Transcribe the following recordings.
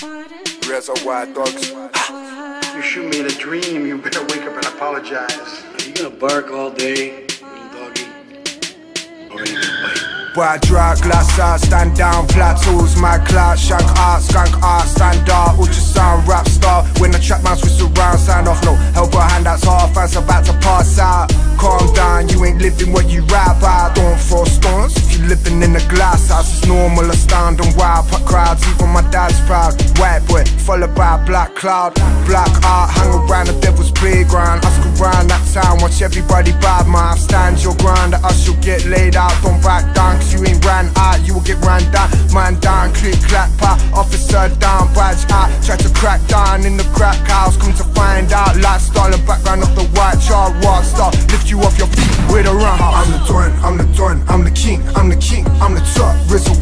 Reservoir dogs. Ah, you shoot me in a dream, you better wake up and apologize. Are you gonna bark all day, little doggy? Or are you gonna bite? Boy, I drag glass out, stand down, plateaus, my clout, shank art, skank art, stand up, ultrasound, rap star. When the trap man's whistle round, sign off, no boy, followed by a black cloud, black art, hang around the devil's playground. Ask around that town, watch everybody bad mouth, stand your ground, the us you'll get laid out, don't back down you ain't ran out, you will get ran down. Man down, click, clap, pop, officer down, badge out. Try to crack down in the crack house, come to find out. Lifestyle and background of the white child rock star. Lift you off your feet with a run. I'm the don, I'm the don, I'm the king, I'm the king, I'm the top. Reservoir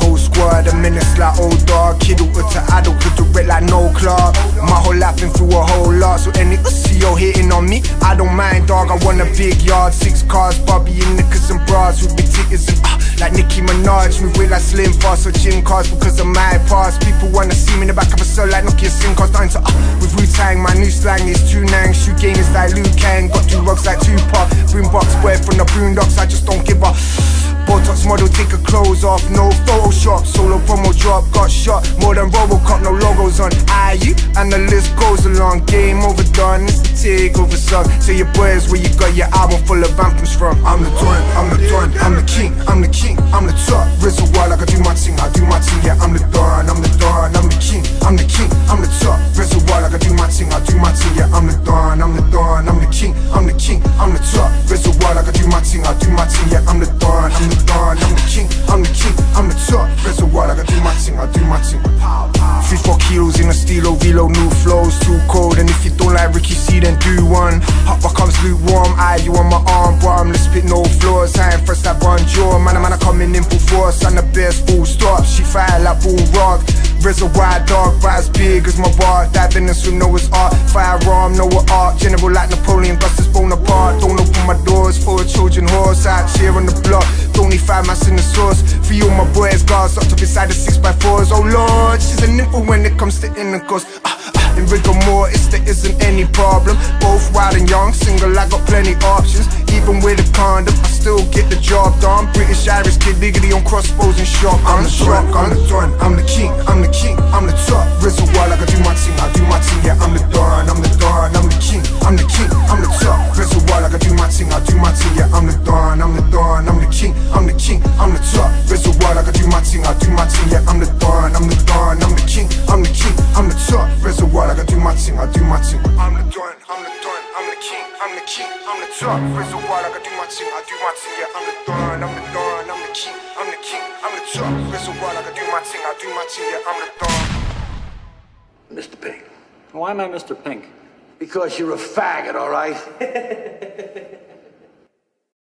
whole squad. A minute's like old dog, kidulthood to adult, adulthood, direct like no club My whole life been through a whole lot, so any CEO hitting on me, I don't mind, dog. I want a big yard, six cars, Bobby and knickers and bras with big tickets and uh, like Nicki Minaj. Move with like slim fast or gym cars because of my past. People wanna see me in the back of a cell like Nokia SIM cards. Starting to uh, with Wu Tang, my new slang is too nang. Shoot game is like Liu Kang, got two rocks like Tupac. Bring box boy from the boondocks, I just don't give a. Model, take her clothes off, no Photoshop. Solo promo drop, got shot. More than Robocop, no logos on IU. And the list goes along. Game overdone, it's the takeover song. Say your boys where you got your album full of anthems from. I'm the don, I'm the don, I'm the king, I'm the king, I'm the top. Reservoir like I do my thing, I do my thing, yeah, I'm the don, I'm the don, I'm the king, I'm the king, I'm the top. Reservoir like I do my thing, I do my thing, yeah, I'm the don, I'm the don, I'm the king, I'm the king, I'm the top. Reservoir like I do my thing, I do my thing, yeah, I'm the don, I'm the don, I'm the king, I'm the king, I'm the top. Reservoir like I do my thing, I do my thing. Three, four kilos in a stilo oh, velo, new flows, too cold. And if you don't like Ricky C, then do one. Hot comes lukewarm, I, you on my arm, bottom, let's spit no flaws. I ain't first that bonjour, man, man, I coming in full force, and the best full stop. She fire like bull rock. Reservoir dog, as big as my bar. Diving and swim, know it's art. Firearm, know what art. General like Napoleon, bust to beside the six by fours. Oh lord, she's a nympho when it comes to intercourse. Ah, ah, in rigor mortis, there isn't any problem. Both wild and young, single, I got plenty options. Even with a condom, I still get the job done. British Irish kid, legally on crossbows and shotguns. I'm the shock, I'm the don, I'm the king, I'm the king, I'm the top. Reservoir like I can do my thing, I do my thing, yeah, I'm the don, I'm the don, my thing, I do my thing. I'm the don, I'm the don, I'm the king, I'm the king, I'm the top. Reservoir like I do my thing, I do my thing, yeah, I'm the don, I'm the don, I'm the king, I'm the king, I'm the top. Reservoir like I do my thing, I do my thing, yeah, I'm the don. Mr. Pink. Why am I Mr. Pink? Because you're a faggot, all right?